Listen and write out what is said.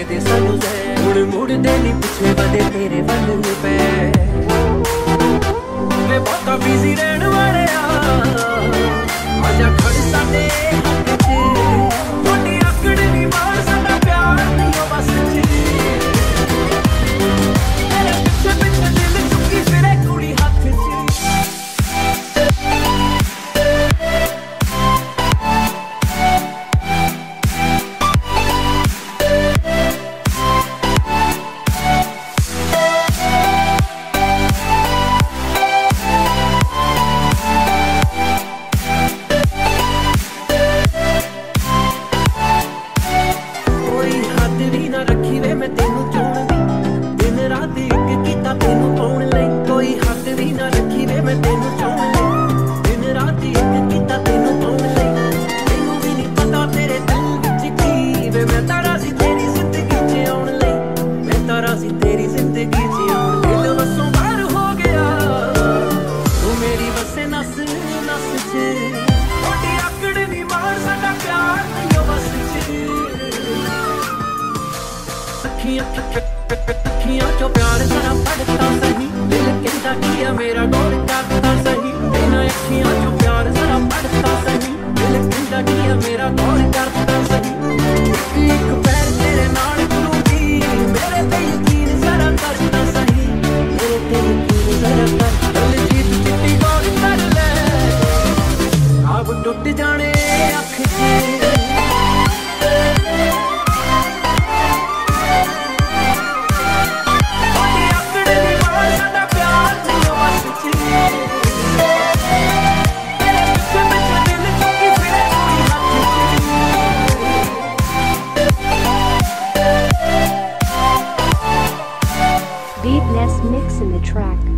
ਜਾਵੇ ਦੇ ਸਾਨੂੰ ਜ਼ਹਿਰ ਮੁੜ ਮੁੜ ਨਹੀਂ ਪਿੱਛੇ ਵਧੇ ਤੇਰੇ ਵੱਲ ਨੂੰ ਪੈ। ਵੇ ਬਹੁਤਾ ਬਿਜ਼ੀ ਰਹਿਣ ਵਾਲਿਆ। ਆਜਾ ਕੋਈ ਨਾ ਰੱਖੀ ਵੇ ਮੈਂ ਤੇ अखियों चो प्यार सारा पड़ता सही। दिल कहता किया, मेरा डोर जागता सही। बिना अखियों in the track.